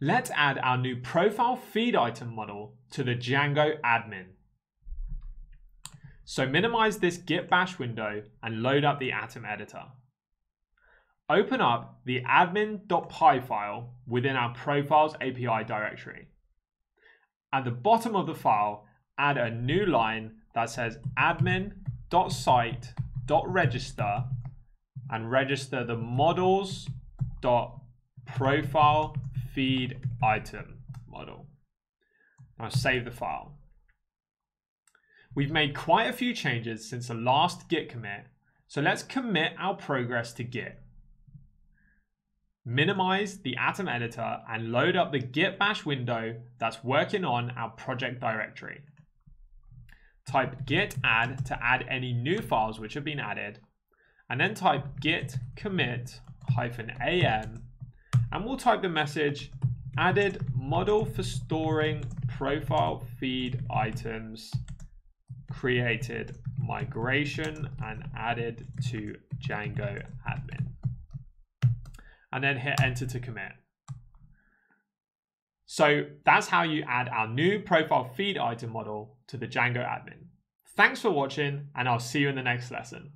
Let's add our new profile feed item model to the Django admin. So minimize this git bash window and load up the atom editor. Open up the admin.py file within our profiles API directory. At the bottom of the file, add a new line that says admin.site.register and register the models.profile feed item model. Now save the file. We've made quite a few changes since the last git commit, so let's commit our progress to git. Minimize the Atom editor and load up the git bash window that's working on our project directory. Type git add to add any new files which have been added, and then type git commit hyphen am, and we'll type the message added model for storing profile feed items created migration and added to Django admin and then hit enter to commit. So that's how you add our new profile feed item model to the Django admin. Thanks for watching and I'll see you in the next lesson.